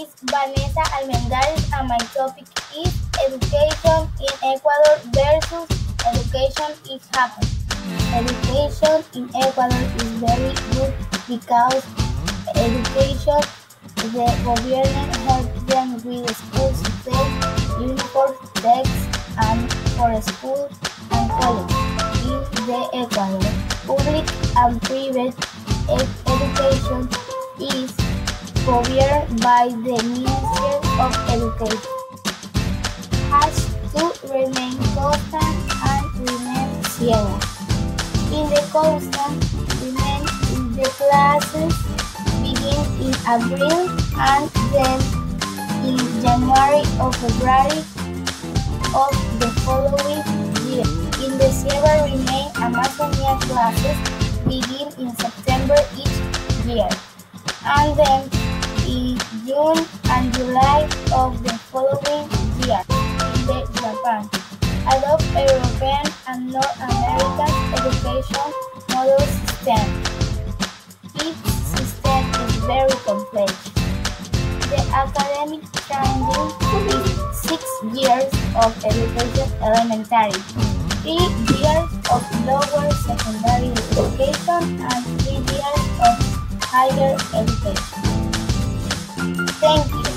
is Vanessa Almendares and my topic is Education in Ecuador versus Education in Japan. Education in Ecuador is very good because education, the government helps them with school supplies, uniforms, desks, and for school and college in the Ecuador. Public and private education by the Ministry of Education. Has to remain constant and remain zero. In the constant, remain in the classes begin in April and then in January or February of the following year. In the zero remain Amazonia classes begin in September each year. And then and July of the following year in the Japan. Adopt European and North American education model system. Each system is very complex. The academic training is six years of education elementary, three years of lower secondary education, and three years of higher education. Thank you.